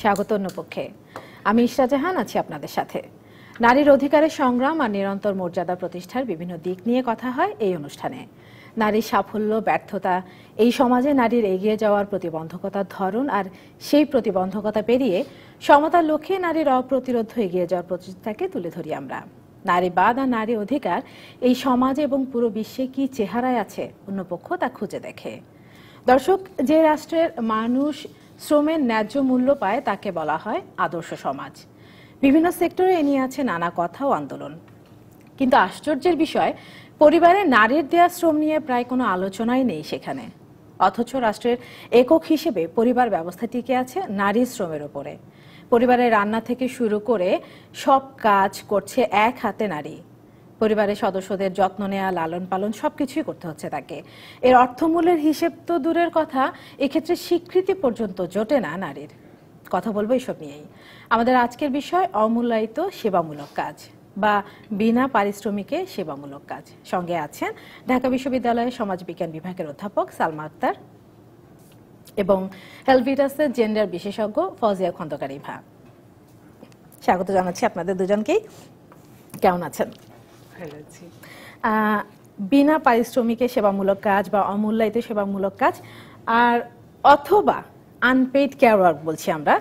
স্বাগত অন্যপক্ষে। আমি ইশরা জাহান, আছি আপনাদের সাথে। নারীর অধিকারের সংগ্রাম আর নিরন্তর মর্যাদা প্রতিষ্ঠার বিভিন্ন দিক নিয়ে কথা হয় এই অনুষ্ঠানে। নারীর সাফল্য, ব্যর্থতা, এই সমাজে নারীর এগিয়ে যাওয়ার প্রতিবন্ধকতার ধরন আর সেই প্রতিবন্ধকতা পেরিয়ে সমতার লক্ষ্যে নারীর অপ্রতিরোধ এগিয়ে যাওয়ার প্রচেষ্টাকে তুলে ধরি আমরা। নারীবাদ আর নারী অধিকার, এই সমাজে এবং পুরো বিশ্বে কি চেহারায় আছে অন্য পক্ষ তা খুঁজে দেখে। দর্শক, যে রাষ্ট্রের মানুষ শ্রমের ন্যায্য মূল্য পায় তাকে বলা হয় আদর্শ সমাজ। বিভিন্ন সেক্টরে এ নিয়ে আছে নানা কথা ও আন্দোলন। কিন্তু আশ্চর্যের বিষয় পরিবারে নারীর দেয়া শ্রম নিয়ে প্রায় কোনো আলোচনাই নেই সেখানে। অথচ রাষ্ট্রের একক হিসেবে পরিবার ব্যবস্থা টিকে আছে নারী শ্রমের ওপরে। পরিবারের রান্না থেকে শুরু করে সব কাজ করছে এক হাতে নারী। পরিবারের সদস্যদের যত্ন নেওয়া লালন পালন সবকিছুই করতে হচ্ছে তাকে। এর অর্থমূল্যের হিসেব তো দূরের কথা, এক্ষেত্রে স্বীকৃতি পর্যন্ত জোটে না নারীর। কথা বলব এসব নিয়েই। আমাদের আজকের বিষয়, অমূল্যায়িত সেবামূলক কাজ বা বিনা পারিশ্রমিকে সেবামূলক কাজ। সঙ্গে আছেন ঢাকা বিশ্ববিদ্যালয়ের সমাজবিজ্ঞান বিভাগের অধ্যাপক সালমা আক্তার এবং হেলভিটাসের জেন্ডার বিশেষজ্ঞ ফজিয়া খন্দকার ইভা। স্বাগত জানাচ্ছি আপনাদের দুজনকেই। কেমন আছেন? বিনা পারিশ্রমিকে সেবামূলক কাজ বা অমূল্যায়িত সেবামূলক কাজ, আর অথবা আনপেইড কেয়ার ওয়ার্ক বলছি আমরা।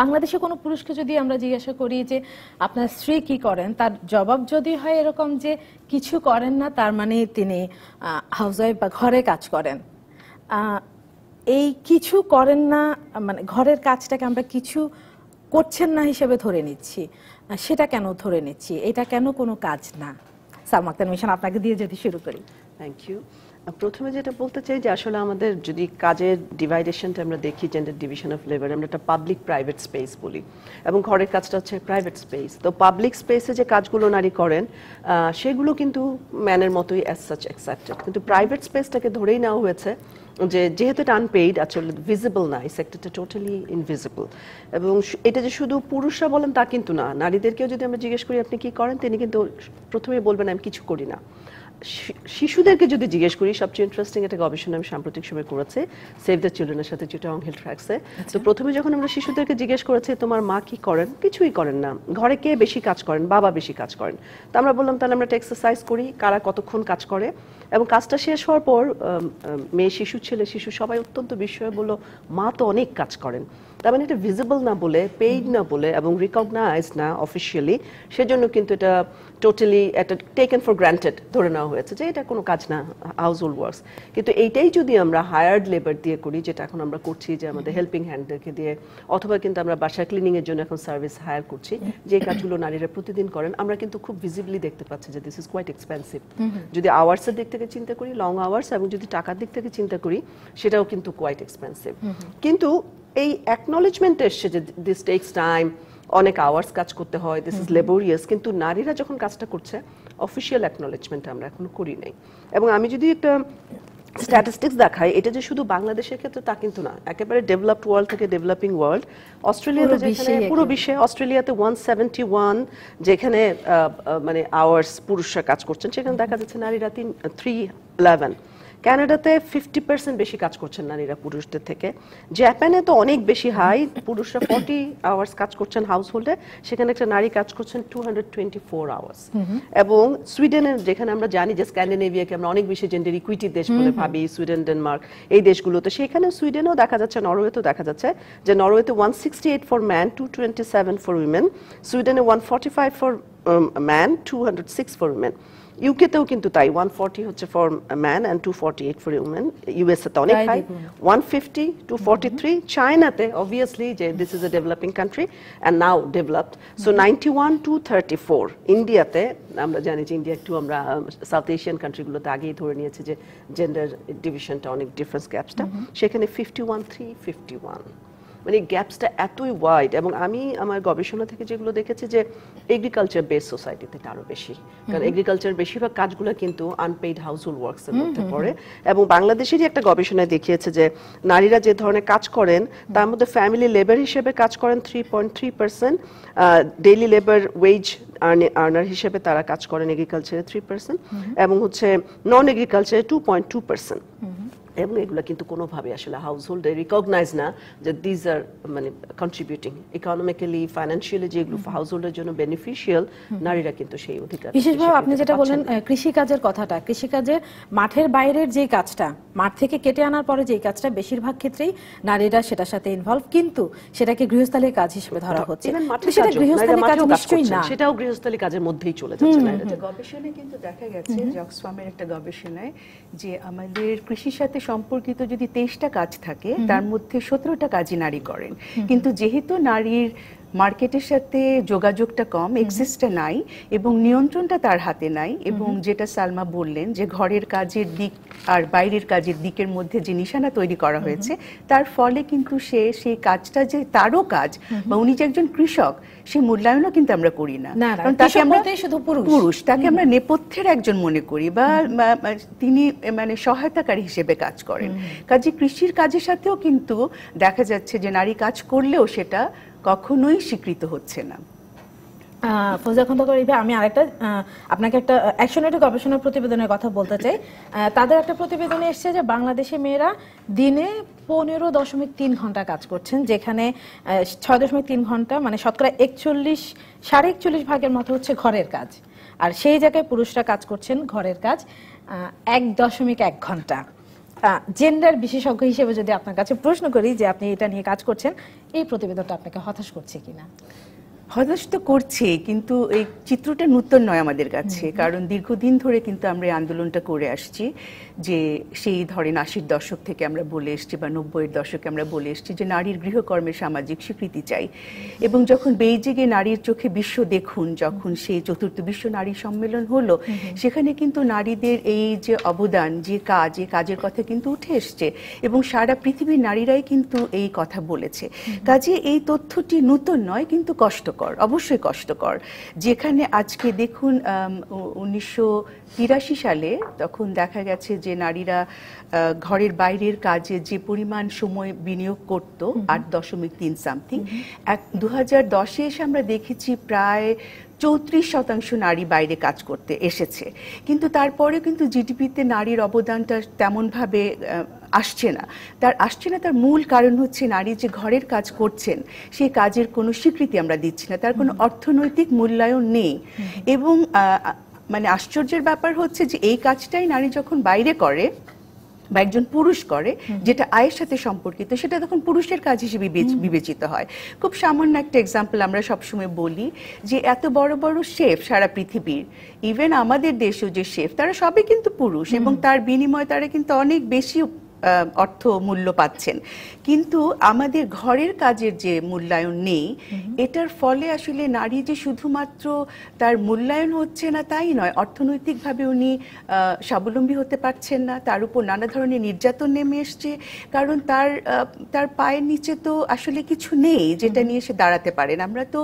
বাংলাদেশে কোনো পুরুষকে যদি আমরা জিজ্ঞাসা করি যে, আপনার স্ত্রী কি করেন? তার জবাব যদি হয় এরকম যে, কিছু করেন না। তার মানে তিনি হাউসওয়াইফ বা ঘরে কাজ করেন। এই কিছু করেন না মানে ঘরের কাজটাকে আমরা কিছু করছেন না হিসেবে ধরে নিচ্ছি। সেটা কেন ধরে নিচ্ছি? এটা কেন কোনো কাজ না? সালমা আক্তার মিশন, আপনাকে দিয়ে যদি শুরু করি। থ্যাংক ইউ প্রথমে যেটা বলতে চাই যে, আসলে আমাদের যদি কাজের ডিভাইডেশনটা আমরা দেখি জেন্ডার ডিভিশন অফ লেবার আমরা একটা পাবলিক প্রাইভেট স্পেস বলি। এবং ঘরের কাজটা হচ্ছে প্রাইভেট স্পেস তো পাবলিক স্পেসে যে কাজগুলো নারী করেন সেগুলো কিন্তু ম্যানের মতোই অ্যাজ সাচ অ্যাকসেপ্টেড কিন্তু প্রাইভেট স্পেসটাকে ধরেই নেওয়া হয়েছে যে যেহেতু এটা আনপেইড আসলে ভিজিবল না এই সেক্টরটা টোটালি ইনভিজিবল এবং এটা যে শুধু পুরুষরা বলেন তা কিন্তু না। নারীদেরকেও যদি আমরা জিজ্ঞেস করি আপনি কি করেন? তিনি কিন্তু প্রথমেই বলবেন আমি কিছু করি না। শিশুদেরকে যদি জিজ্ঞেস করি সবচেয়ে ইন্টারেস্টিং একটা গবেষণা আমি সাম্প্রতিক সময় করেছি সেভ দ্য চিলড্রেনের সাথে চিটাং হিল ট্র্যাক্সে তো প্রথমে যখন আমরা শিশুদেরকে জিজ্ঞেস করেছি তোমার মা কি করেন? কিছুই করেন না। ঘরে কে বেশি কাজ করেন? বাবা বেশি কাজ করেন। তো আমরা বললাম তাহলে আমরা একটা এক্সারসাইজ করি। কারা কতক্ষণ কাজ করে? এবং কাজটা শেষ হওয়ার পর মেয়ে শিশু ছেলে শিশু সবাই অত্যন্ত বিস্ময়ে বলল মা তো অনেক কাজ করেন। তার মানে এটা ভিজিবল না বলে পেইড না বলে এবং রিকগনাইজ না অফিসিয়ালি সেজন্য কিন্তু এটা টোটালি একটা টেকেন ফর গ্রান্টেড ধরে নেওয়া হয়েছে যে এটা কোনো কাজ না হাউস হোল্ড ওয়ার্কস কিন্তু এইটাই যদি আমরা হায়ার্ড লেবার দিয়ে করি যেটা এখন আমরা করছি যে আমাদের হেল্পিং হ্যান্ডদেরকে দিয়ে অথবা কিন্তু আমরা বাসা ক্লিনিং এর জন্য এখন সার্ভিস হায়ার করছি যে কাজগুলো নারীরা প্রতিদিন করেন আমরা কিন্তু খুব ভিজিবলি দেখতে পাচ্ছি যে দিস ইজ কোয়াইট এক্সপেন্সিভ যদি আওয়ার্সের দিক থেকে চিন্তা করি লং আওয়ার্স এবং যদি টাকার দিক থেকে চিন্তা করি, সেটাও কিন্তু কোয়াইট এক্সপেন্সিভ কিন্তু এই অ্যাকনোলেজমেন্ট এসছে যে দিস টেক্স টাইম অনেক আওয়ার্স কাজ করতে হয় দিস ইজ লেবোরিয়াস কিন্তু নারীরা যখন কাজটা করছে অফিসিয়াল অ্যাকনোলেজমেন্ট আমরা এখনও করি নাই। এবং আমি যদি একটা স্ট্যাটিস্টিক্স দেখায় এটা যে শুধু বাংলাদেশের ক্ষেত্রে তা কিন্তু না একেবারে ডেভেলপড ওয়ার্ল্ড থেকে ডেভেলপিং ওয়ার্ল্ড অস্ট্রেলিয়াতে পুরো যেখানে পুরো বিশ্বে অস্ট্রেলিয়াতে ওয়ান সেভেন্টি ওয়ান যেখানে মানে আওয়ার্স পুরুষরা কাজ করছেন সেখানে দেখা যাচ্ছে নারীরা তিন থ্রি ইলেভেন কানাডাতে ফিফটি পার্সেন্ট বেশি কাজ করছেন নারীরা পুরুষদের থেকে। জাপানে তো অনেক বেশি হাই পুরুষরা ফর্টি আওয়ার্স কাজ করছেন হাউস হোল্ডে সেখানে একটা নারী কাজ করছেন two hundred twenty four hours এবং সুইডেনের যেখানে আমরা জানি যে স্ক্যান্ডিনেভিয়াকে আমরা অনেক বেশি জেন্ডার ইকুইটি দেশ বলে ভাবি সুইডেন ডেনমার্ক এই দেশগুলোতে। সেখানে সুইডেনও দেখা যাচ্ছে নরওয়েতেও দেখা যাচ্ছে যে নরওয়েতে one sixty eight for man two twenty seven for women সুইডেনে one forty five for man two hundred six for women ইউকেতেও কিন্তু তাই ওয়ান ফর্টি হচ্ছে for man and two forty eight for women USA তো অনেক তাই high দেখুন। One fifty two forty three চায়নাতে obviously যে this is a developing country and now developed so ninety one two thirty four ইন্ডিয়াতে আমরা জানি যে ইন্ডিয়া একটু আমরা সাউথ এশিয়ান কান্ট্রিগুলোতে আগেই ধরে নিয়েছি যে জেন্ডার ডিভিশনটা অনেক ডিফারেন্স গ্যাপসটা সেখানে fifty one three fifty one মানে গ্যাপসটা এতই ওয়াইড এবং আমি আমার গবেষণা থেকে যেগুলো দেখেছি যে এগ্রিকালচার বেস সোসাইটিতে এটা আরও বেশি। কারণ এগ্রিকালচার বেশিরভাগ কাজগুলো কিন্তু আনপেইড হাউস হোল্ড ওয়ার্কস এর মধ্যে পড়ে এবং বাংলাদেশেরই একটা গবেষণায় দেখিয়েছে যে নারীরা যে ধরনের কাজ করেন তার মধ্যে ফ্যামিলি লেবার হিসেবে কাজ করেন three point three percent daily labour wage earner হিসেবে তারা কাজ করেন এগ্রিকালচারে থ্রি পার্সেন্ট এবং হচ্ছে নন এগ্রিকালচারে টু পয়েন্ট টু পার্সেন্ট এবং এগুলো কিন্তু কোনোভাবে আসলে হাউস হোল্ডে রিকগনাইজ না যে দিজ আর মানে কন্ট্রিবিউটিং ইকোনমিক্যালি ফাইন্যান্সিয়ালি যেগুলো হাউস হোল্ডের জন্য বেনিফিশিয়াল নারীরা কিন্তু সেই অধিকার বিশেষভাবে আপনি যেটা বললেন পাচ্ছেন না। আহ, কৃষিকাজের কথাটা কৃষিকাজে মাঠের বাইরের যে কাজটা মাঠ থেকে কেটে আনার পরে যে কাজটা বেশিরভাগ ক্ষেত্রেই নারীরা সেটার সাথে ইনভলভ কিন্তু সেটাকে গৃহস্থালীর কাজ হিসেবে ধরা হচ্ছে। সেটা গৃহস্থালী কাজ নিশ্চয়ই না সেটাও গৃহস্থালী কাজের মধ্যেই চলে যাচ্ছে গবেষণায় কিন্তু দেখা গেছে যে একটা গবেষণায় যে আমাদের কৃষির সাথে সম্পর্কিত যদি তেইশটা কাজ থাকে তার মধ্যে সতেরোটা কাজই নারী করেন। কিন্তু যেহেতু নারীর মার্কেটের সাথে যোগাযোগটা কম এক্সিস্টটা নাই এবং নিয়ন্ত্রণটা তার হাতে নাই এবং যেটা সালমা বললেন যে ঘরের কাজের দিক আর বাইরের কাজের দিকের মধ্যে যে নিশানা তৈরি করা হয়েছে তার ফলে কিন্তু সে সেই কাজটা যে তারও কাজ বা উনি যে একজন কৃষক সে মূল্যায়নও কিন্তু আমরা করি না। কারণ তাকে আমরা শুধু পুরুষ। তাকে আমরা নেপথ্যের একজন মনে করি বা তিনি মানে সহায়তাকারী হিসেবে কাজ করেন। কাজে কৃষির কাজের সাথেও কিন্তু দেখা যাচ্ছে যে নারী কাজ করলেও সেটা কখনোই স্বীকৃত হচ্ছে না। ফৌজিয়া খন্দকার ইভা, আমি আরেকটা আপনাকে একটা অ্যাকশনেটে গবেষণা প্রতিবেদনের কথা বলতে চাই। তাদের একটা প্রতিবেদনে এসেছে যে বাংলাদেশে মেয়েরা দিনে পনেরো দশমিক তিন ঘণ্টা কাজ করছেন যেখানে ছয় দশমিক তিন ঘণ্টা মানে শতকরা একচল্লিশ সাড়ে একচল্লিশ ভাগের মতো হচ্ছে ঘরের কাজ। আর সেই জায়গায় পুরুষরা কাজ করছেন ঘরের কাজ এক দশমিক এক ঘণ্টা। জেন্ডার বিশেষজ্ঞ হিসেবে যদি আপনার কাছে প্রশ্ন করি যে আপনি এটা নিয়ে কাজ করছেন, এই প্রতিবেদনটা আপনাকে হতাশ করছে কিনা? হতাশ তো করছে কিন্তু এই চিত্রটা নূতন নয় আমাদের কাছে। কারণ দীর্ঘদিন ধরে কিন্তু আমরা এই আন্দোলনটা করে আসছি যে সেই ধরেন আশির দশক থেকে আমরা বলে এসছি বা নব্বইয়ের দশকে আমরা বলে এসছি যে নারীর গৃহকর্মের সামাজিক স্বীকৃতি চাই। এবং যখন বেইজিগে নারীর চোখে বিশ্ব দেখুন যখন সেই চতুর্থ বিশ্ব নারী সম্মেলন হলো সেখানে কিন্তু নারীদের এই যে অবদান যে কাজ এই কাজের কথা কিন্তু উঠে এসছে। এবং সারা পৃথিবীর নারীরাই কিন্তু এই কথা বলেছে। কাজে এই তথ্যটি নূতন নয় কিন্তু কষ্টকর অবশ্যই কষ্টকর। যেখানে আজকে দেখুন উনিশশো তিরাশি সালে তখন দেখা গেছে যে নারীরা ঘরের বাইরের কাজে যে পরিমাণ সময় বিনিয়োগ করত আট দশমিক তিন সামথিং। এক দু হাজার দশে এসে আমরা দেখেছি প্রায় চৌত্রিশ শতাংশ নারী বাইরে কাজ করতে এসেছে। কিন্তু তারপরে কিন্তু জিডিপিতে নারীর অবদানটা তেমনভাবে আসছে না। তার আসছে না তার মূল কারণ হচ্ছে নারী যে ঘরের কাজ করছেন সেই কাজের কোনো স্বীকৃতি আমরা দিচ্ছি না। তার কোনো অর্থনৈতিক মূল্যায়ন নেই। এবং মানে আশ্চর্যের ব্যাপার হচ্ছে যে এই কাজটাই নারী যখন বাইরে করে বা একজন পুরুষ করে যেটা আয়ের সাথে সম্পর্কিত সেটা তখন পুরুষের কাজ হিসেবে বিবেচিত হয়। খুব সামান্য একটা এক্সাম্পল আমরা সবসময় বলি যে এত বড় বড় শেফ সারা পৃথিবীর ইভেন আমাদের দেশেও যে শেফ তারা সবই কিন্তু পুরুষ এবং তার বিনিময়ে তারা কিন্তু অনেক বেশি অর্থ মূল্য পাচ্ছেন। কিন্তু আমাদের ঘরের কাজের যে মূল্যায়ন নেই এটার ফলে আসলে নারী যে শুধুমাত্র তার মূল্যায়ন হচ্ছে না তাই নয় অর্থনৈতিকভাবে উনি স্বাবলম্বী হতে পারছেন না তার উপর নানা ধরনের নির্যাতন নেমে এসছে কারণ তার তার পায়ের নিচে তো আসলে কিছু নেই যেটা নিয়ে সে দাঁড়াতে পারেন। আমরা তো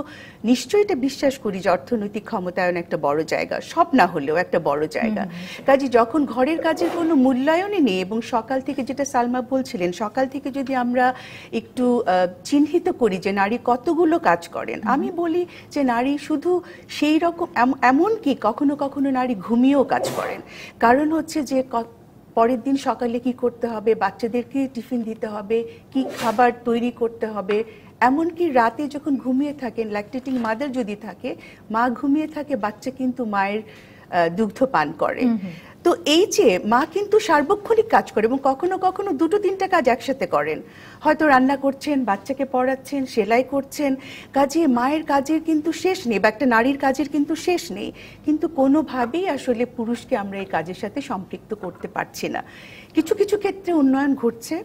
নিশ্চয়ই এটা বিশ্বাস করি যে অর্থনৈতিক ক্ষমতায়ন একটা বড় জায়গা সব না হলেও একটা বড় জায়গা। কাজে যখন ঘরের কাজের কোনো মূল্যায়নই নেই এবং সকাল থেকে যেটা সালমা বলছিলেন সকাল থেকে যদি আমরা একটু চিহ্নিত করি যে নারী কতগুলো কাজ করেন আমি বলি যে নারী শুধু সেই রকম এম- এমনকি কখনো কখনো নারী ঘুমিয়েও কাজ করেন। কারণ হচ্ছে যে পরের দিন সকালে কি করতে হবে বাচ্চাদেরকে টিফিন দিতে হবে কি খাবার তৈরি করতে হবে এমনকি রাতে যখন ঘুমিয়ে থাকেন ল্যাকটেটিং মাদার যদি থাকে মা ঘুমিয়ে থাকে বাচ্চা কিন্তু মায়ের দুগ্ধ পান করে। তো এই যে মা কিন্তু সার্বক্ষণিক কাজ করে এবং কখনো কখনো দুটো তিনটা কাজ একসাথে করেন। হয়তো রান্না করছেন বাচ্চাকে পড়াচ্ছেন সেলাই করছেন। কাজে মায়ের কাজের কিন্তু শেষ নেই বা একটা নারীর কাজের কিন্তু শেষ নেই। কিন্তু কোনোভাবেই আসলে পুরুষকে আমরা এই কাজের সাথে সম্পৃক্ত করতে পারছি না। কিছু কিছু ক্ষেত্রে উন্নয়ন ঘটছে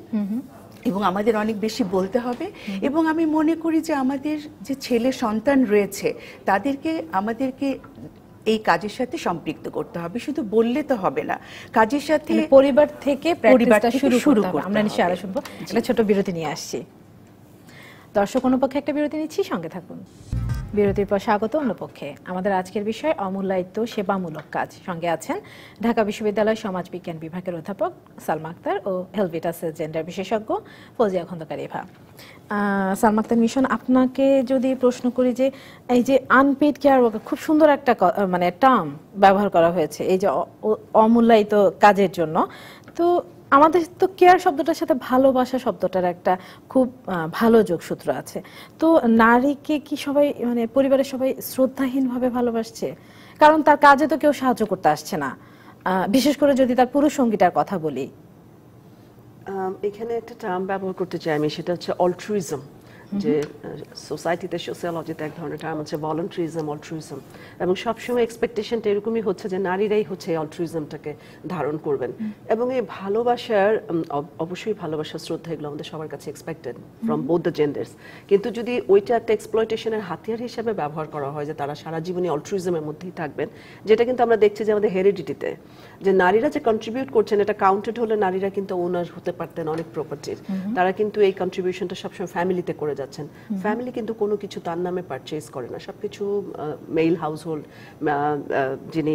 এবং আমাদের অনেক বেশি বলতে হবে। এবং আমি মনে করি যে আমাদের যে ছেলে সন্তান রয়েছে তাদেরকে আমাদেরকে এই কাজের সাথে সম্পৃক্ত করতে হবে। শুধু বললে তো হবে না। কাজের সাথে মানে পরিবার থেকে পরিবার শুরু শুরু করতে হবে। আমরা নিশ্চয়ই আরও। শুনব। একটা ছোট বিরতি নিয়ে আসছি। দর্শক অনুপক্ষে একটা বিরতি নিচ্ছি সঙ্গে থাকুন। বিরতির পর স্বাগত অন্যপক্ষে। আমাদের আজকের বিষয় অমূল্যায়িত সেবামূলক কাজ। সঙ্গে আছেন ঢাকা বিশ্ববিদ্যালয় সমাজ বিজ্ঞান বিভাগের অধ্যাপক সালমা আক্তার ও হেলভিটাসের জেন্ডার বিশেষজ্ঞ ফৌজিয়া খন্দকার আহ, সালমা আক্তার মিশন আপনাকে যদি প্রশ্ন করি যে এই যে আনপেড কেয়ার ওয়ার্কার খুব সুন্দর একটা মানে টার্ম ব্যবহার করা হয়েছে এই যে অমূল্যায়িত কাজের জন্য। তো আমাদের তো কেয়ার শব্দটার সাথে ভালোবাসা শব্দটার একটা খুব ভালো যোগসূত্র আছে। তো নারীকে কি সবাই মানে পরিবারের সবাই শ্রদ্ধাহীন ভাবে ভালোবাসছে? কারণ তার কাজে তো কেউ সাহায্য করতে আসছে না। বিশেষ করে যদি তার পুরুষ সঙ্গীটার কথা বলি। এখানে একটা টার্ম ব্যবহার করতে চাই আমি, সেটা হচ্ছে অল্ট্রুইজম যে সোসাইটিতে সোশিয়োলজিতে এক ধরনের টার্ম আছে ভলান্টারিজম অল্ট্রুইজম এবং সবসময় এক্সপেকটেশনটা এরকমই হচ্ছে যে নারীরাই হচ্ছে অল্ট্রুইজমটাকে ধারণ করবেন। এবং এই ভালোবাসার অবশ্যই ভালোবাসা শ্রদ্ধা এগুলো আমাদের সবার কাছে expected from both the genders কিন্তু যদি ওইটা একটা এক্সপ্লয়টেশনের হাতিয়ার হিসেবে ব্যবহার করা হয় যে তারা সারা জীবনে অল্ট্রুইজমের মধ্যেই থাকবেন যেটা কিন্তু আমরা দেখছি যে আমাদের হেরিডিটিতে যে নারীরা যে কন্ট্রিবিউট করছেন এটা কাউন্টেড হলে নারীরা কিন্তু ওনার হতে পারতেন অনেক প্রপার্টির তারা কিন্তু এই কন্ট্রিবিউশনটা সবসময় ফ্যামিলিতে করে যাচ্ছেন। ফ্যামিলি কিন্তু কোনো কিছু তার নামে পারচেজ করে না। সবকিছু মেল হাউস হোল্ড যিনি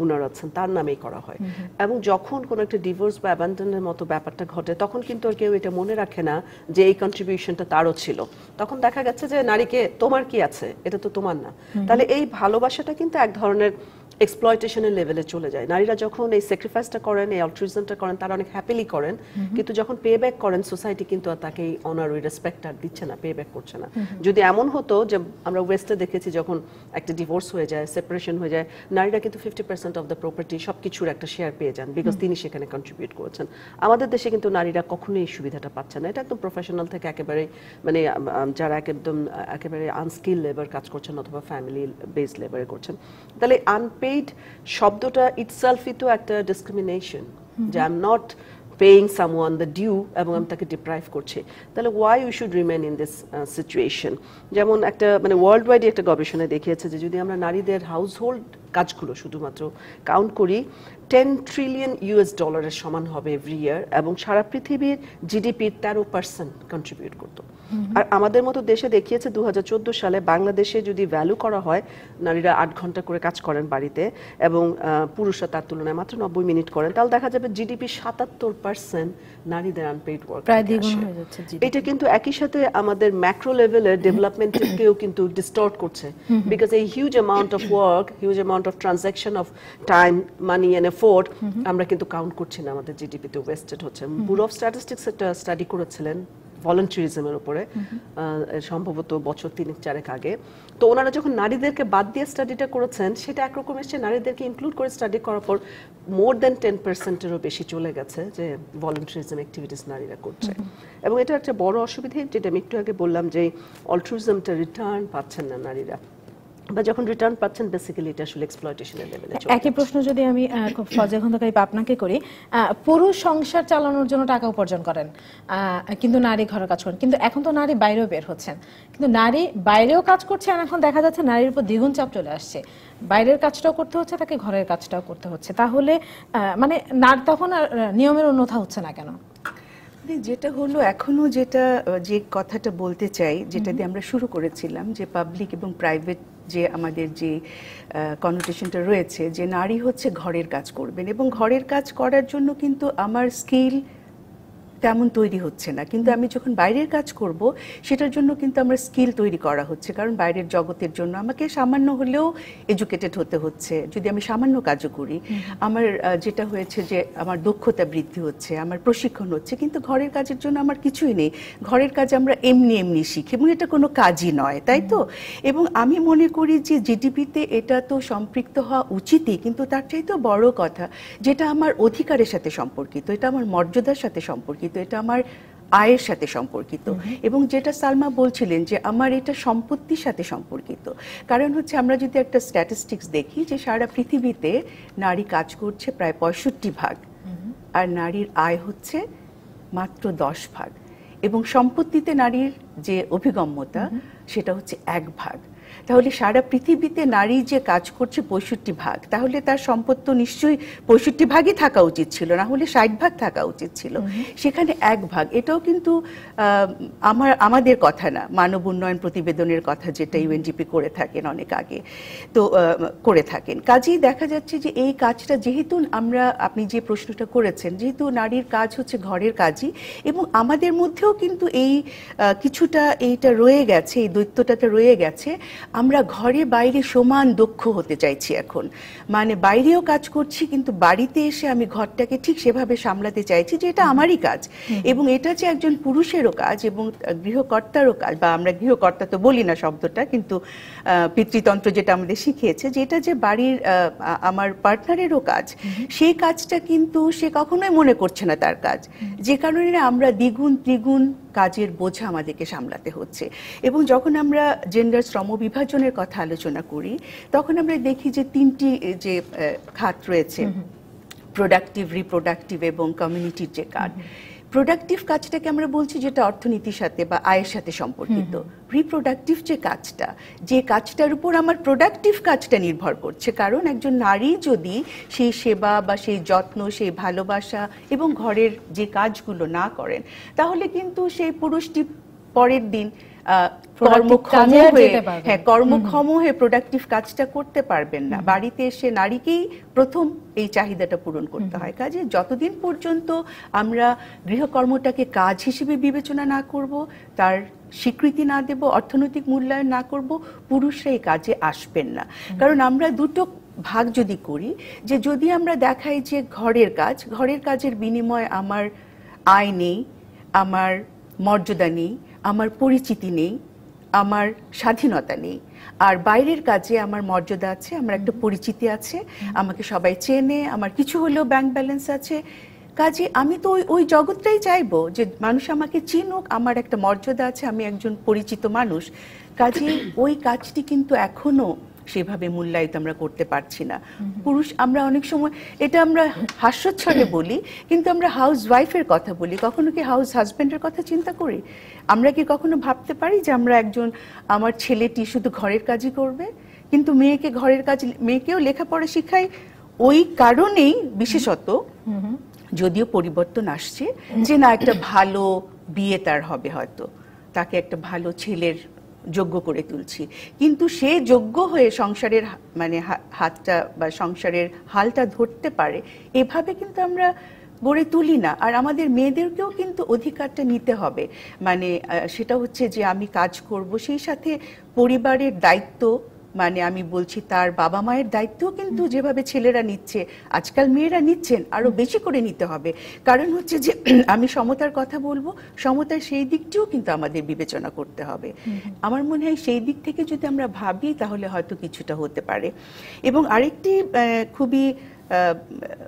ওনার আছেন তার নামেই করা হয়। এবং যখন কোনো একটা ডিভোর্স বা অ্যাবান্ডনের মতো ব্যাপারটা ঘটে তখন কিন্তু আর কেউ এটা মনে রাখে না যে এই কন্ট্রিবিউশনটা তারও ছিল। তখন দেখা গেছে যে নারীকে তোমার কি আছে? এটা তো তোমার না। তাহলে এই ভালোবাসাটা কিন্তু এক ধরনের এক্সপ্লয়টেশনের লেভেলে চলে যায়। নারীরা যখন এই স্যাক্রিফাইসটা করেন এই অল্ট্রিজমটা করেন তারা অনেক হ্যাপিলি করেন। কিন্তু যখন পে ব্যাক করেন সোসাইটি কিন্তু আর তাকে অনার ওই রেসপেক্ট আর দিচ্ছে না পে ব্যাক করছে না। যদি এমন হতো যে আমরা ওয়েস্টে দেখেছি যখন একটা ডিভোর্স হয়ে যায় সেপারেশন হয়ে যায় নারীরা কিন্তু fifty percent of the property সব কিছুর একটা শেয়ার পেয়ে যান বিকজ তিনি সেখানে কন্ট্রিবিউট করেছেন। আমাদের দেশে কিন্তু নারীরা কখনোই এই সুবিধাটা পাচ্ছে না। এটা একদম প্রফেশনাল থেকে একেবারে মানে যারা একদম একেবারে আনস্কিল লেবার কাজ করছেন অথবা ফ্যামিলি বেস লেবারে করছেন। তাহলে আনপেইড শব্দটা ইটসেলফই তো একটা ডিসক্রিমিনেশন যে I am not paying someone the due এবং আমি তাকে ডিপ্রাইভ করছে। তাহলে why we should remain in this situation যেমন একটা মানে ওয়ার্ল্ড ওয়াইড একটা গবেষণা দেখিয়েছে যে যদি আমরা নারীদের হাউস হোল্ড কাজগুলো শুধুমাত্র কাউন্ট করি টেন ট্রিলিয়ন ইউএস ডলারের সমান হবে এভরি ইয়ার এবং সারা পৃথিবীর জিডিপির তেরো পার্সেন্ট কন্ট্রিবিউট করতো। আর আমাদের মতো দেশে দেখিয়েছে দু সালে বাংলাদেশে যদি ভ্যালু করা হয় নারীরা আট ঘণ্টা করে কাজ করেন বাড়িতে এবং পুরুষরা তার তুলনায় মাত্র নব্বই মিনিট করেন তাহলে দেখা যাবে জিডিপি সাতাত্তর পার্সেন্ট নারীদের আনপেইড ওয়ার্ক এটা কিন্তু একই সাথে আমাদের ম্যাক্রো লেভেলের ডেভেলপমেন্টকেও কিন্তু ডিস্টর্ট করছে। বিকজ এই huge amount of work huge amount of transaction of time money and effort আমরা কিন্তু কাউন্ট করছি না আমাদের জিডিপিতে ওয়েস্টেড হচ্ছে। ব্যুরো অফ স্ট্যাটিস্টিক্স একটা স্টাডি করেছিলেন ভলেন্টারিজমের উপরে আহ, সম্ভবত বছর তিনেক চারেক আগে। তো ওনারা যখন নারীদেরকে বাদ দিয়ে স্টাডিটা করেছেন সেটা একরকম এসছে নারীদেরকে ইনক্লুড করে স্টাডি করার পর মোর দেন টেন পার্সেন্টেরও বেশি চলে গেছে যে ভলেন্টারিজম অ্যাক্টিভিটিস নারীরা করছে। এবং এটা একটা বড় অসুবিধা যেটা আমি একটু আগে বললাম যে অল্ট্রুইজমটা রিটার্ন পাচ্ছেন না নারীরা। বা যখন রিটার্ন পাচ্ছেন বেসিক্যালি এটা আসলে এক্সপ্লয়টেশনের লেভেলে একই প্রশ্ন যদি আমি খুব ফজল খন্দকারী বা আপনাকে করি পুরুষ সংসার চালানোর জন্য টাকা উপার্জন করেন কিন্তু নারী ঘরের কাজ করেন। কিন্তু এখন তো নারী বাইরেও বের হচ্ছেন। কিন্তু নারী বাইরেও কাজ করছে আর এখন দেখা যাচ্ছে নারীর উপর দ্বিগুণ চাপ চলে আসছে। বাইরের কাজটাও করতে হচ্ছে তাকে ঘরের কাজটাও করতে হচ্ছে। তাহলে মানে নার তখন আর নিয়মের অন্যথা হচ্ছে না কেন? মানে যেটা হলো এখনও যেটা যে কথাটা বলতে চাই যেটা দিয়ে আমরা শুরু করেছিলাম যে পাবলিক এবং প্রাইভেট যে আমাদের যে কনোটেশনটা রয়েছে যে নারী হচ্ছে ঘরের কাজ করবেন এবং ঘরের কাজ করার জন্য কিন্তু আমার স্কিল তেমন তৈরি হচ্ছে না। কিন্তু আমি যখন বাইরের কাজ করব সেটার জন্য কিন্তু আমার স্কিল তৈরি করা হচ্ছে। কারণ বাইরের জগতের জন্য আমাকে সামান্য হলেও এডুকেটেড হতে হচ্ছে। যদি আমি সামান্য কাজও করি আমার যেটা হয়েছে যে আমার দক্ষতা বৃদ্ধি হচ্ছে আমার প্রশিক্ষণ হচ্ছে কিন্তু ঘরের কাজের জন্য আমার কিছুই নেই। ঘরের কাজ আমরা এমনি এমনি শিখি এবং এটা কোনো কাজই নয় তাই তো? এবং আমি মনে করি যে জিডিপিতে এটা তো সম্পৃক্ত হওয়া উচিতই কিন্তু তার চাইতেও বড় কথা যেটা আমার অধিকারের সাথে সম্পর্কিত এটা আমার মর্যাদার সাথে সম্পর্কিত এটা আমার আয়ের সাথে সম্পর্কিত। এবং যেটা সালমা বলছিলেন যে আমার এটা সম্পত্তির সাথে সম্পর্কিত। কারণ হচ্ছে আমরা যদি একটা স্ট্যাটিস্টিক্স দেখি যে সারা পৃথিবীতে নারী কাজ করছে প্রায় পঁয়ষট্টি ভাগ আর নারীর আয় হচ্ছে মাত্র দশ ভাগ। এবং সম্পত্তিতে নারীর যে অভিগম্যতা সেটা হচ্ছে এক ভাগ। তাহলে সারা পৃথিবীতে নারী যে কাজ করছে পঁয়ষট্টি ভাগ তাহলে তার সম্পদ তো নিশ্চয়ই পঁয়ষট্টি ভাগই থাকা উচিত ছিল না হলে ষাট ভাগ থাকা উচিত ছিল। সেখানে এক ভাগ এটাও কিন্তু আমার আমাদের কথা না মানব উন্নয়ন প্রতিবেদনের কথা যেটা ইউএনডিপি করে থাকেন অনেক আগে। তো করে থাকেন। কাজেই দেখা যাচ্ছে যে এই কাজটা যেহেতু আমরা আপনি যে প্রশ্নটা করেছেন যেহেতু নারীর কাজ হচ্ছে ঘরের কাজই এবং আমাদের মধ্যেও কিন্তু এই কিছুটা এইটা রয়ে গেছে এই দৈত্যটাতে রয়ে গেছে আমরা ঘরে বাইরে সমান দক্ষ হতে চাইছি এখন। মানে বাইরেও কাজ করছি কিন্তু বাড়িতে এসে আমি ঘরটাকে ঠিক সেভাবে সামলাতে চাইছি যে এটা আমারই কাজ। এবং এটা যে একজন পুরুষেরও কাজ এবং গৃহকর্তারও কাজ বা আমরা গৃহকর্তা তো বলি না শব্দটা কিন্তু পিতৃতন্ত্র যেটা আমাদের শিখিয়েছে যে এটা যে বাড়ির আমার পার্টনারেরও কাজ সেই কাজটা কিন্তু সে কখনোই মনে করছে না তার কাজ। যে কারণে আমরা দ্বিগুণ ত্রিগুণ কাজের বোঝা আমাদেরকে সামলাতে হচ্ছে। এবং যখন আমরা জেন্ডার শ্রম বিভাজনের কথা আলোচনা করি তখন আমরা দেখি যে তিনটি যে খাত রয়েছে। প্রোডাক্টিভ রিপ্রোডাক্টিভ এবং কমিউনিটির যে কাজ। প্রোডাক্টিভ কাজটাকে আমরা বলছি যেটা অর্থনীতির সাথে বা আয়ের সাথে সম্পর্কিত। রিপ্রোডাক্টিভ যে কাজটা যে কাজটার উপর আমার প্রোডাক্টিভ কাজটা নির্ভর করছে। কারণ একজন নারী যদি সেই সেবা বা সেই যত্ন সেই ভালোবাসা এবং ঘরের যে কাজগুলো না করেন তাহলে কিন্তু সেই পুরুষটি পরের দিন কর্মক্ষম হয়ে। হ্যাঁ কর্মক্ষম হয়ে প্রোডাক্টিভ কাজটা করতে পারবেন না। বাড়িতে এসে নারীকেই প্রথম এই চাহিদাটা পূরণ করতে হয়। কাজে যতদিন পর্যন্ত আমরা গৃহকর্মটাকে কাজ হিসেবে বিবেচনা না করব তার স্বীকৃতি না দেব অর্থনৈতিক মূল্যায়ন না করব পুরুষরা এই কাজে আসবেন না। কারণ আমরা দুটো ভাগ যদি করি যে যদি আমরা দেখাই যে ঘরের কাজ ঘরের কাজের বিনিময়ে আমার আয় নেই আমার মর্যাদা নেই আমার পরিচিতি নেই আমার স্বাধীনতা নেই। আর বাইরের কাজে আমার মর্যাদা আছে আমার একটা পরিচিতি আছে আমাকে সবাই চেনে আমার কিছু হলেও ব্যাংক ব্যালেন্স আছে। কাজে আমি তো ওই ওই জগৎটাই চাইব যে মানুষ আমাকে চিনুক আমার একটা মর্যাদা আছে আমি একজন পরিচিত মানুষ। কাজে ওই কাজটি কিন্তু এখনও সেভাবে মূল্যায়িত আমরা করতে পারছি না। পুরুষ আমরা অনেক সময় এটা আমরা হাস্যচ্ছলে বলি কিন্তু আমরা হাউস ওয়াইফের কথা বলি কখনো কি হাউস হাজবেন্ডের কথা চিন্তা করি? আমরা কি কখনো ভাবতে পারি যে আমরা একজন আমার ছেলেটি শুধু ঘরের কাজই করবে? কিন্তু মেয়েকে ঘরের কাজ মেয়েকেও লেখাপড়া শিখাই ওই কারণেই বিশেষত যদিও পরিবর্তন আসছে যে না একটা ভালো বিয়ে তার হবে হয়তো। তাকে একটা ভালো ছেলের যোগ্য করে তুলছি। কিন্তু সে যোগ্য হয়ে সংসারের মানে হাতটা বা সংসারের হালটা ধরতে পারে, এভাবে কিন্তু আমরা গড়ে তুলি না। আর আমাদের মেয়েদেরকেও কিন্তু অধিকারটা নিতে হবে। মানে সেটা হচ্ছে যে আমি কাজ করব, সেই সাথে পরিবারের দায়িত্ব মানে আমি বলছি তার বাবা মায়ের দায়িত্বও কিন্তু যেভাবে ছেলেরা নিচ্ছে আজকাল মেয়েরা নিচ্ছেন আরও বেশি করে নিতে হবে। কারণ হচ্ছে যে আমি সমতার কথা বলব সমতার সেই দিকটিও কিন্তু আমাদের বিবেচনা করতে হবে। আমার মনে হয় সেই দিক থেকে যদি আমরা ভাবি তাহলে হয়তো কিছুটা হতে পারে। এবং আরেকটি খুবই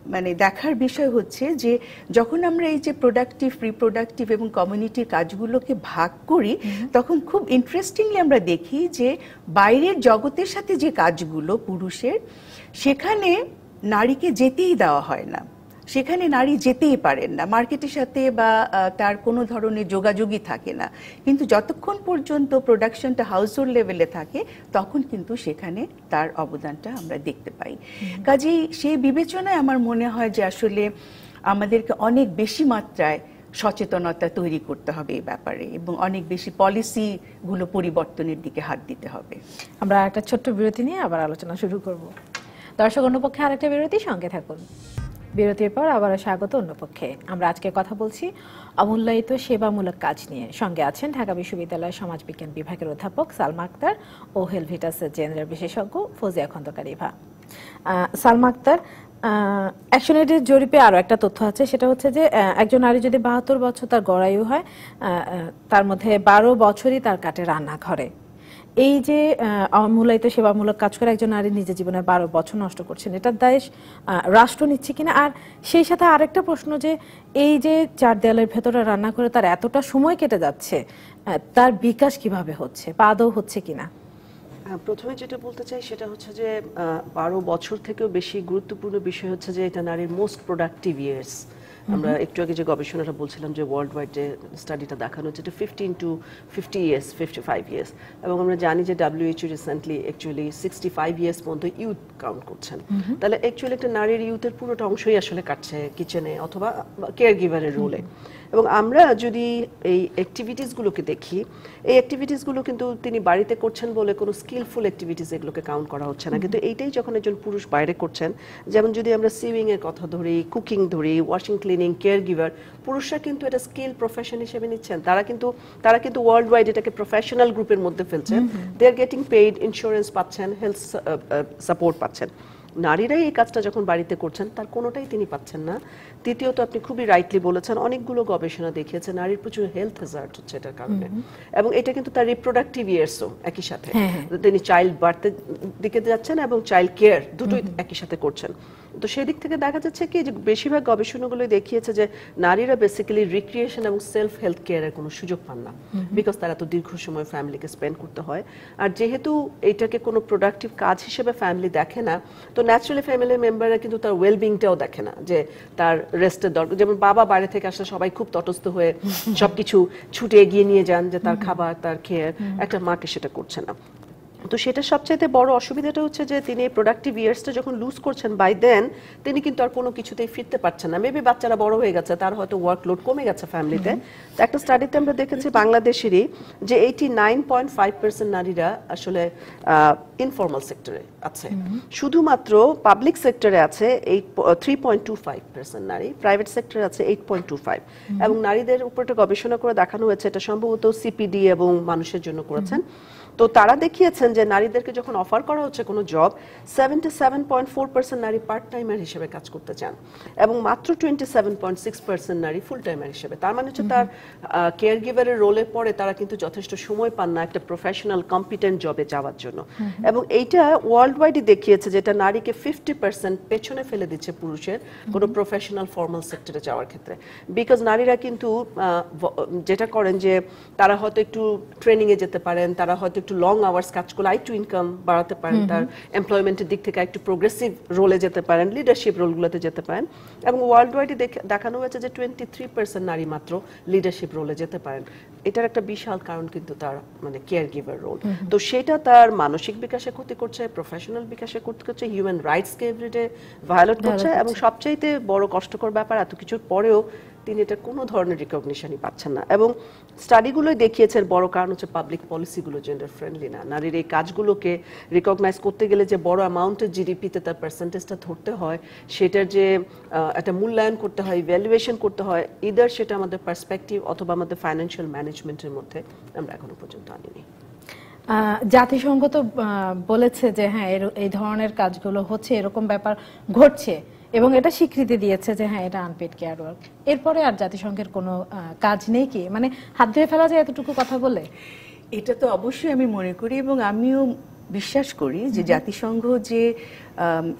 মানে দেখার বিষয় হচ্ছে যে যখন আমরা এই যে প্রোডাক্টিভ রিপ্রোডাক্টিভ এবং কমিউনিটির কাজগুলোকে ভাগ করি তখন খুব ইন্টারেস্টিংলি আমরা দেখি যে বাইরের জগতের সাথে যে কাজগুলো পুরুষের সেখানে নারীকে যেতেই দেওয়া হয় না। সেখানে নারী যেতেই পারেন না। মার্কেটের সাথে বা তার কোনো ধরনের যোগাযোগই থাকে না। কিন্তু যতক্ষণ পর্যন্ত প্রোডাকশনটা হাউসহোল্ড লেভেলে থাকে তখন কিন্তু সেখানে তার অবদানটা আমরা দেখতে পাই। কাজেই সেই বিবেচনায় আমার মনে হয় যে আসলে আমাদেরকে অনেক বেশি মাত্রায় সচেতনতা তৈরি করতে হবে এই ব্যাপারে এবং অনেক বেশি পলিসিগুলো পরিবর্তনের দিকে হাত দিতে হবে। আমরা একটা ছোট্ট বিরতি নিয়ে আবার আলোচনা শুরু করব। দর্শক অন্যপক্ষে আরেকটা বিরতি সঙ্গে থাকুন। বিরতির পর আবারও স্বাগত অন্যপক্ষে আমরা আজকে কথা বলছি অমূল্যায়িত সেবামূলক কাজ নিয়ে। সঙ্গে আছেন ঢাকা বিশ্ববিদ্যালয়ের সমাজবিজ্ঞান বিভাগের অধ্যাপক সালমা আক্তার ও হেলভিটাসের জেনারেল বিশেষজ্ঞ ফোজিয়া খন্দকার ইভা। সালমা আক্তার অ্যাকশনেটের জরিপে আরও একটা তথ্য আছে। সেটা হচ্ছে যে একজন নারী যদি বাহাত্তর বছর তার গড়ায়ু হয় তার মধ্যে বারো বছরই তার কাটে রান্নাঘরে। এই যে মূলায়িত সেবামূলক কাজ করে একজন নারী নিজের জীবনের বারো বছর নষ্ট করছেন, এটার দায় রাষ্ট্র নিচ্ছে কিনা? আর সেই সাথে আরেকটা প্রশ্ন যে, এই যে চার দেয়ালের ভেতরে রান্না করে তার এতটা সময় কেটে যাচ্ছে তার বিকাশ কীভাবে হচ্ছে? আদৌ হচ্ছে কিনা? প্রথমে যেটা বলতে চাই সেটা হচ্ছে যে বারো বছর থেকেও বেশি গুরুত্বপূর্ণ বিষয় হচ্ছে যে, এটা নারীর মোস্ট প্রোডাক্টিভ ইয়ার্স আমরা একটু আগে যে গবেষণাটা বলছিলাম যে ওয়ার্ল্ড ওয়াইড যে স্টাডিটা দেখানো হচ্ছে এটা fifteen to fifty years fifty five years এবং আমরা জানি যে WHO recently actually sixty five years পর্যন্ত ইউথ কাউন্ট করছেন। তাহলে অ্যাকচুয়ালি একটা নারীর ইউথের পুরোটা অংশই আসলে কাটছে কিচেনে অথবা কেয়ার গিভারের রোলে এবং আমরা যদি এই অ্যাক্টিভিটিসগুলোকে দেখি এই অ্যাক্টিভিটিসগুলো কিন্তু তিনি বাড়িতে করছেন বলে কোনো স্কিলফুল অ্যাক্টিভিটিস এগুলোকে কাউন্ট করা হচ্ছে না। কিন্তু এইটাই যখন একজন পুরুষ বাইরে করছেন যেমন যদি আমরা সুইমিং এর কথা ধরি কুকিং ধরি ওয়াশিং ক্লিনিং কেয়ার গিভার পুরুষরা কিন্তু এটা স্কিল প্রফেশন হিসেবে নিচ্ছেন। তারা কিন্তু তারা কিন্তু ওয়ার্ল্ড ওয়াইড এটাকে প্রফেশনাল গ্রুপের মধ্যে ফেলছেন। They are getting paid insurance পাচ্ছেন হেলথ সাপোর্ট পাচ্ছেন। নারীরাই এই কাজটা যখন বাড়িতে করছেন তার কোনোটাই তিনি পাচ্ছেন না। তৃতীয়ত আপনি খুবই রাইটলি বলেছেন অনেকগুলো গবেষণা দেখিয়েছে নারীর প্রচুর হেলথ হ্যাজার্ড হচ্ছে এটার কারণে। এবং এটা কিন্তু তার রিপ্রোডাক্টিভ ইয়ার্সও একই সাথে। হ্যাঁ, হ্যাঁ। তিনি চাইল্ড বার্থের দিকে যাচ্ছেন এবং চাইল্ড কেয়ার দুটোই একই সাথে করছেন। তো সেদিক থেকে দেখা যাচ্ছে কি যে বেশিরভাগ গবেষণাগুলো দেখিয়েছে যে নারীরা বেসিক্যালি রিক্রিয়েশন এবং সেলফ হেলথ কেয়ারের কোনো সুযোগ পান না। বিকজ তারা তো দীর্ঘ সময় ফ্যামিলিকে স্পেন্ড করতে হয়। আর যেহেতু এটাকে কোনো প্রোডাক্টিভ কাজ হিসেবে ফ্যামিলি দেখে না তো ন্যাচারালি ফ্যামিলি মেম্বাররা কিন্তু তার ওয়েলবিংটাও দেখে না যে তার রেস্টের দরকার। যেমন বাবা বাইরে থেকে আসলে সবাই খুব তটস্থ হয়ে সবকিছু ছুটে এগিয়ে নিয়ে যান যে তার খাবার তার কেয়ার একটা মাকে সেটা করছে না। তো সেটা সবচাইতে বড় অসুবিধাটা হচ্ছে যে তিনি প্রোডাক্টিভ ইয়ার্সটা যখন লুজ করছেন বাই দেন তিনি কিন্তু আর কোনো কিছুতেই ফিরতে পারছেন না। মেবি বাচ্চারা বড় হয়ে গেছে তার হয়তো ওয়ার্কলোড কমে গেছে ফ্যামিলিতে তো একটা স্টাডিতে আমরা দেখেছি বাংলাদেশেরই যে eighty nine point five percent নারীরা আসলে ইনফর্মাল সেক্টরে আছে। শুধুমাত্র পাবলিক সেক্টরে আছে eight three point two five percent নারী প্রাইভেট সেক্টরে আছে এইট পয়েন্ট টু ফাইভ এবং নারীদের উপর একটা গবেষণা করে দেখানো হয়েছে এটা সম্ভবত সিপিডি এবং মানুষের জন্য করেছেন। তো তারা দেখিয়েছেন যে নারীদেরকে যখন অফার করা হচ্ছে কোনো job seventy seven point four percent নারী পার্ট টাইমার হিসেবে কাজ করতে চান এবং মাত্র twenty seven point six percent নারী ফুল টাইমার হিসেবে। তার মানে হচ্ছে তার কেয়ার গিভারের রোলে পরে তারা কিন্তু যথেষ্ট সময় পান না একটা প্রফেশনাল কম্পিটেন্ট জবে যাওয়ার জন্য। এবং এইটা ওয়ার্ল্ড ওয়াইডই দেখিয়েছে যেটা নারীকে ফিফটি পার্সেন্ট পেছনে ফেলে দিচ্ছে পুরুষের কোনো প্রফেশনাল ফর্মাল সেক্টরে যাওয়ার ক্ষেত্রে। বিকজ নারীরা কিন্তু যেটা করেন যে তারা হয়তো একটু ট্রেনিং এ যেতে পারেন তারা হয়তো একটু লং আওয়ার্স কাজ করলে একটু ইনকাম বাড়াতে পারেন তার এমপ্লয়মেন্টের দিক থেকে একটু প্রোগ্রেসিভ রোলে যেতে পারেন লিডারশিপ রোলগুলোতে যেতে পারেন এবং ওয়ার্ল্ড ওয়াইডে দেখানো হয়েছে যে টোয়েন্টি থ্রি পার্সেন্ট নারী মাত্র লিডারশিপ রোলে যেতে পারেন। এটার একটা বিশাল কারণ কিন্তু তার মানে কেয়ার গিভার রোল তো সেটা তার মানসিক বিকাশে ক্ষতি করছে প্রফেশনাল বিকাশে ক্ষতি করছে হিউম্যান রাইটসকে এভরিডে ভায়োলেট করছে এবং সবচাইতে বড় কষ্টকর ব্যাপার এত কিছুর পরেও তিনি এটা কোনো ধরনের রিকগনিশনই পাচ্ছেন না। এবং স্টাডিগুলোই দেখিয়েছে বড় কারণ হচ্ছে পাবলিক পলিসিগুলো জেন্ডার ফ্রেন্ডলি না। নারীর এই কাজগুলোকে রিকগনাইজ করতে গেলে যে বড় অ্যামাউন্টের জিডিপিতে তার পার্সেন্টেজটা ধরতে হয়, সেটার যে একটা মূল্যায়ন করতে হয় ভ্যালুয়েশন করতে হয় ইদার সেটা আমাদের পার্সপেক্টিভ অথবা আমাদের ফাইন্যান্সিয়াল ম্যানেজমেন্টের মধ্যে আমরা এখনও পর্যন্ত আনিনি। জাতিসংঘ তো বলেছে যে হ্যাঁ এই ধরনের কাজগুলো হচ্ছে, এরকম ব্যাপার ঘটছে। এবং এটা স্বীকৃতি দিয়েছে যে হ্যাঁ এটা আনপেড কেয়ার ওয়ার্ক এরপরে আর জাতিসংঘের কোনো কাজ নেই কি? মানে হাত ধুয়ে ফেলা যায় এতটুকু কথা বলে? এটা তো অবশ্যই আমি মনে করি এবং আমিও বিশ্বাস করি যে জাতিসংঘ যে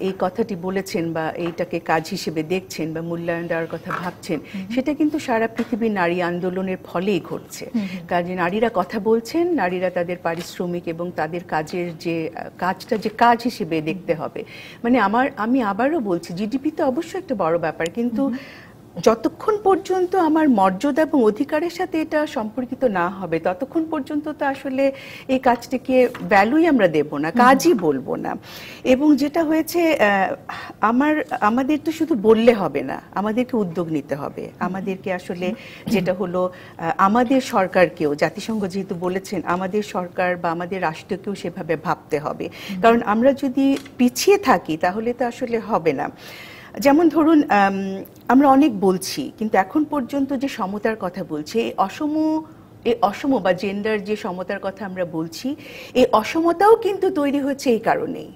এই কথাটি বলেছেন বা এইটাকে কাজ হিসেবে দেখছেন বা মূল্যায়ন দেওয়ার কথা ভাবছেন সেটা কিন্তু সারা পৃথিবীর নারী আন্দোলনের ফলেই ঘটছে। কাজে নারীরা কথা বলছেন নারীরা তাদের পারিশ্রমিক এবং তাদের কাজের যে কাজটা যে কাজ হিসেবে দেখতে হবে। মানে আমার আমি আবারও বলছি জিডিপি তো অবশ্যই একটা বড় ব্যাপার কিন্তু যতক্ষণ পর্যন্ত আমার মর্যাদা এবং অধিকারের সাথে এটা সম্পর্কিত না হবে ততক্ষণ পর্যন্ত তো আসলে এই কাজটিকে ভ্যালুই আমরা দেব না কাজই বলব না। এবং যেটা হয়েছে আমার আমাদের তো শুধু বললে হবে না আমাদেরকে উদ্যোগ নিতে হবে। আমাদেরকে আসলে যেটা হলো আমাদের সরকারকেও জাতিসংঘ যেহেতু বলেছেন আমাদের সরকার বা আমাদের রাষ্ট্রকেও সেভাবে ভাবতে হবে। কারণ আমরা যদি পিছিয়ে থাকি তাহলে তো আসলে হবে না। যেমন ধরুন আম, আমরা অনেক বলছি কিন্তু এখন পর্যন্ত যে সমতার কথা বলছে এই অসম এই অসম বা জেন্ডার যে সমতার কথা আমরা বলছি এই অসমতাও কিন্তু তৈরি হচ্ছে এই কারণেই।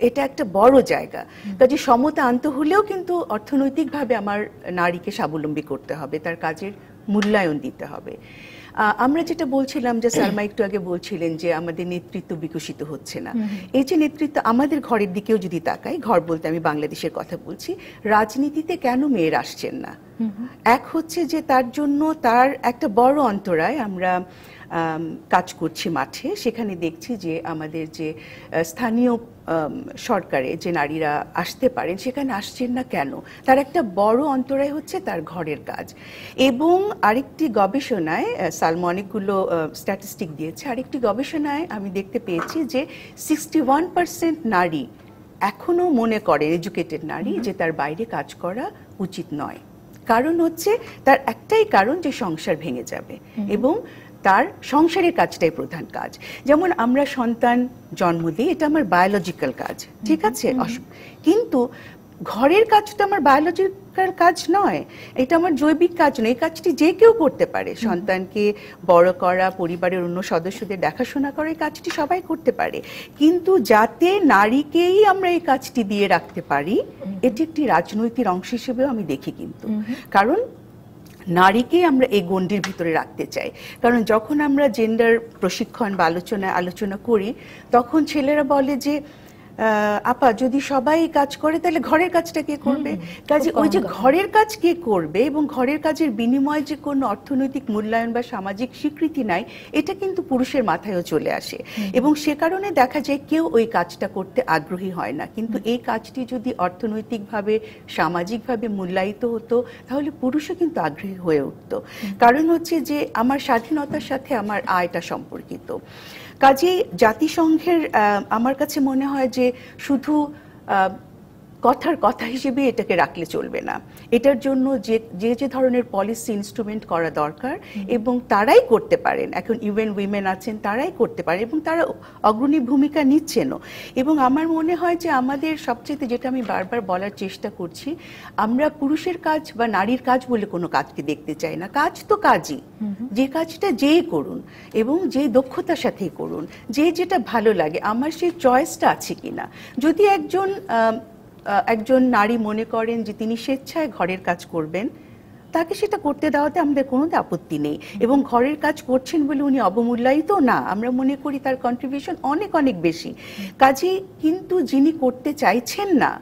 এটা একটা বড় জায়গা। কাজে সমতা আনতে হলেও কিন্তু অর্থনৈতিকভাবে আমার নারীকে স্বাবলম্বী করতে হবে তার কাজের মূল্যায়ন দিতে হবে। আমরা যেটা বলছিলাম যে সারমা একটু আগে বলছিলেন যে আমাদের নেতৃত্ব বিকশিত হচ্ছে না। এই যে নেতৃত্ব আমাদের ঘরের দিকেও যদি তাকাই ঘর বলতে আমি বাংলাদেশের কথা বলছি রাজনীতিতে কেন মেয়ের আসছেন না? এক হচ্ছে যে তার জন্য তার একটা বড় অন্তরায় আমরা আম, কাজ করছি মাঠে সেখানে দেখছি যে আমাদের যে স্থানীয় সরকারে যে নারীরা আসতে পারেন সেখানে আসছেন না কেন? তার একটা বড় অন্তরায় হচ্ছে তার ঘরের কাজ। এবং আরেকটি গবেষণায় সালমা অনেকগুলো স্ট্যাটিস্টিক দিয়েছে আরেকটি গবেষণায় আমি দেখতে পেয়েছি যে সিক্সটি ওয়ান পার্সেন্ট নারী এখনও মনে করে এডুকেটেড নারী যে তার বাইরে কাজ করা উচিত নয়। কারণ হচ্ছে তার একটাই কারণ যে সংসার ভেঙে যাবে। এবং তার সংসারের কাজটাই প্রধান কাজ। যেমন আমরা সন্তান জন্ম দিই এটা আমার বায়োলজিক্যাল কাজ ঠিক আছে? কিন্তু ঘরের কাজ তো আমার বায়োলজিক্যাল কাজ নয় এটা আমার জৈবিক কাজ নয় এই কাজটি যে কেউ করতে পারে। সন্তানকে বড় করা পরিবারের অন্য সদস্যদের দেখাশোনা করা এই কাজটি সবাই করতে পারে। কিন্তু যাতে নারীকেই আমরা এই কাজটি দিয়ে রাখতে পারি এটি একটি রাজনৈতিক অংশ হিসেবেও আমি দেখি কিন্তু। কারণ নারীকে আমরা এই গণ্ডির ভিতরে রাখতে চাই। কারণ যখন আমরা জেন্ডার প্রশিক্ষণ বা আলোচনা আলোচনা করি, তখন ছেলেরা বলে যে আপা যদি সবাই কাজ করে তাহলে ঘরের কাজটা কে করবে? কাজে ওই যে ঘরের কাজ কে করবে এবং ঘরের কাজের বিনিময়ে যে কোনো অর্থনৈতিক মূল্যায়ন বা সামাজিক স্বীকৃতি নাই এটা কিন্তু পুরুষের মাথায়ও চলে আসে। এবং সে কারণে দেখা যায় কেউ ওই কাজটা করতে আগ্রহী হয় না। কিন্তু এই কাজটি যদি অর্থনৈতিকভাবে সামাজিকভাবে মূল্যায়িত হতো তাহলে পুরুষও কিন্তু আগ্রহী হয়ে উঠতো। কারণ হচ্ছে যে আমার স্বাধীনতার সাথে আমার আয়টা সম্পর্কিত। কাজেই জাতিসংঘের আমার কাছে মনে হয় যে শুধু কথার কথা হিসেবে এটাকে রাখলে চলবে না। এটার জন্য যে যে যে ধরনের পলিসি ইনস্ট্রুমেন্ট করা দরকার এবং তারাই করতে পারেন। এখন ইউএন উইমেন আছেন তারাই করতে পারে এবং তারা অগ্রণী ভূমিকা নিচ্ছেনও। এবং আমার মনে হয় যে আমাদের সবচেয়ে যেটা আমি বারবার বলার চেষ্টা করছি আমরা পুরুষের কাজ বা নারীর কাজ বলে কোনো কাজকে দেখতে চাই না। কাজ তো কাজই। যে কাজটা যেই করুন এবং যে দক্ষতার সাথেই করুন যে যেটা ভালো লাগে আমার সেই চয়েসটা আছে কিনা। যদি একজন একজন নারী মনে করেন যে তিনি স্বেচ্ছায় ঘরের কাজ করবেন, তাকে সেটা করতে দেওয়াতে আমাদের কোনো আপত্তি নেই। এবং ঘরের কাজ করছেন বলে উনি অবমূল্যায়িত না, আমরা মনে করি তার কন্ট্রিবিউশন অনেক অনেক বেশি। কাজে কিন্তু যিনি করতে চাইছেন না,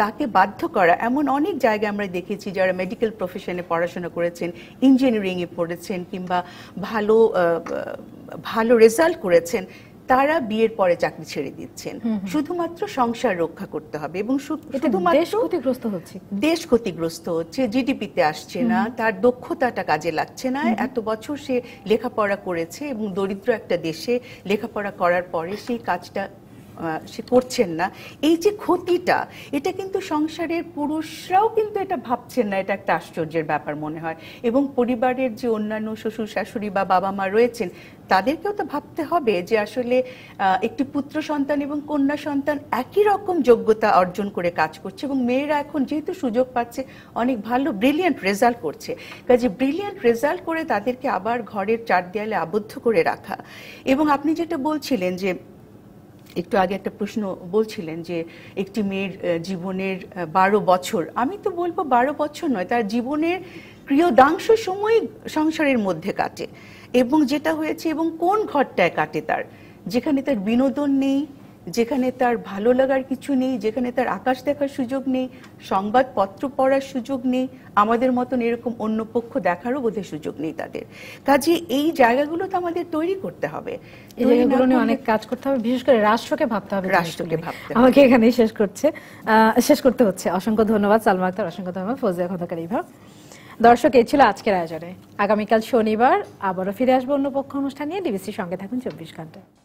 তাকে বাধ্য করা, এমন অনেক জায়গায় আমরা দেখেছি যারা মেডিকেল প্রফেশনে পড়াশোনা করেছেন ইঞ্জিনিয়ারিংয়ে পড়েছেন কিংবা ভালো ভালো রেজাল্ট করেছেন তারা বিয়ের পরে চাকরি ছেড়ে দিচ্ছেন। শুধুমাত্র সংসার রক্ষা করতে হবে এবং শুধুমাত্র ক্ষতিগ্রস্ত হচ্ছে। দেশ ক্ষতিগ্রস্ত হচ্ছে জিডিপিতে আসছে না তার দক্ষতাটা কাজে লাগছে না। এত বছর সে লেখাপড়া করেছে এবং দরিদ্র একটা দেশে লেখাপড়া করার পরে সেই কাজটা সে করছেন না। এই যে ক্ষতিটা, এটা কিন্তু সংসারের পুরুষরাও কিন্তু এটা ভাবছেন না, এটা একটা আশ্চর্যের ব্যাপার মনে হয়। এবং পরিবারের যে অন্যান্য শ্বশুর, শাশুড়ি বা বাবা মা রয়েছেন, তাদেরকেও তো ভাবতে হবে যে আসলে একটি পুত্র সন্তান এবং কন্যা সন্তান একই রকম যোগ্যতা অর্জন করে কাজ করছে এবং মেয়েরা এখন যেহেতু সুযোগ পাচ্ছে, অনেক ভালো ব্রিলিয়ান্ট রেজাল্ট করছে। কাজে ব্রিলিয়ান্ট রেজাল্ট করে তাদেরকে আবার ঘরের চার দেয়ালে আবদ্ধ করে রাখা। এবং আপনি যেটা বলছিলেন যে একটু আগে একটা প্রশ্ন বলছিলেন যে একটি মেয়ের জীবনের বারো বছর। আমি তো বলব বারো বছর নয়, তার জীবনের প্রিয়দাংশ সময় সংসারের মধ্যে কাটে। এবং যেটা হয়েছে এবং কোন ঘরটায় কাটে তার? যেখানে তার বিনোদন নেই যেখানে তার ভালো লাগার কিছু নেই যেখানে তার আকাশ দেখার সুযোগ নেই সংবাদপত্র পড়ার সুযোগ নেই আমাদের মতন এরকম অন্য পক্ষ দেখারও বোধহয় সুযোগ নেই তাদের। কাজে এই জায়গাগুলো তো আমাদের তৈরি করতে হবে। অনেক কাজ করতে হবে বিশেষ করে রাষ্ট্রকে ভাবতে হবে রাষ্ট্রকে ভাবতে আমাকে এখানেই শেষ করছে। আহ, শেষ করতে হচ্ছে। অসংখ্য ধন্যবাদ সালমা আক্তার অসংখ্য ধন্যবাদ ফৌজিয়া খন্দকার ইভা দর্শক এই ছিল আজকের আয়োজনে। আগামীকাল শনিবার আবারও ফিরে আসব অন্য পক্ষ অনুষ্ঠান নিয়ে। ডিবিসির সঙ্গে থাকুন চব্বিশ ঘণ্টা।